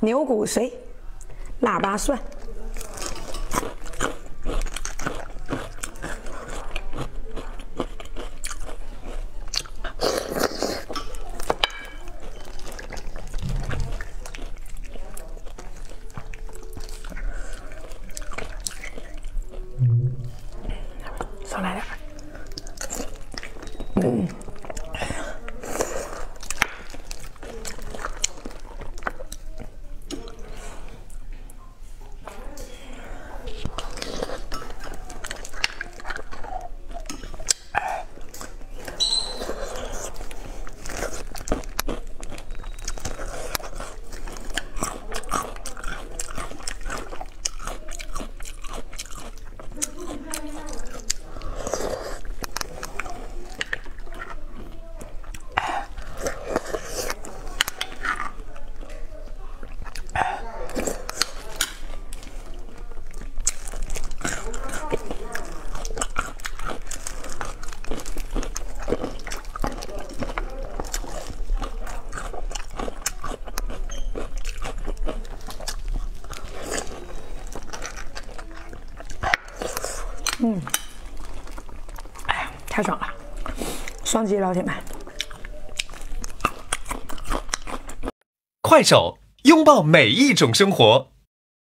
牛骨髓、腊八蒜。少来点儿。嗯。嗯，哎呀，太爽了！双击老铁们，快手，拥抱每一种生活。